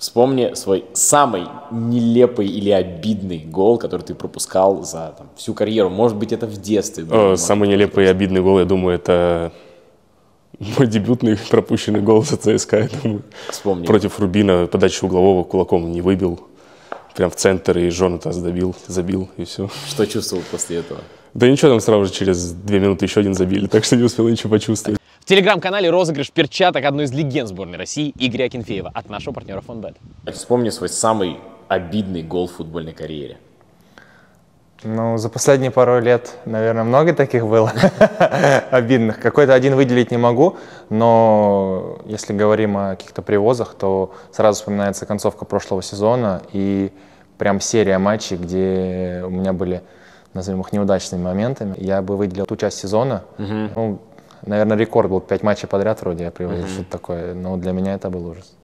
Вспомни свой самый нелепый или обидный гол, который ты пропускал за там, всю карьеру. Может быть, это в детстве. было, О, самый быть, нелепый и обидный гол, я думаю, это мой дебютный пропущенный гол за ЦСКА, я думаю. Вспомни. Против Рубина подачу углового кулаком не выбил. Прям в центр, и Жонатас добил, забил, и все. Что чувствовал после этого? Да ничего, там сразу же через две минуты еще один забили, так что не успел ничего почувствовать. В телеграм-канале розыгрыш перчаток одной из легенд сборной России Игоря Акинфеева от нашего партнера Фонбет. Вспомни свой самый обидный гол в футбольной карьере. Ну, за последние пару лет, наверное, много таких было обидных. Какой-то один выделить не могу, но если говорим о каких-то привозах, то сразу вспоминается концовка прошлого сезона и прям серия матчей, где у меня были, назовем их, неудачными моментами. Я бы выделил ту часть сезона. Ну, наверное, рекорд был пять матчей подряд вроде я привозил, что-то такое. Но для меня это был ужас.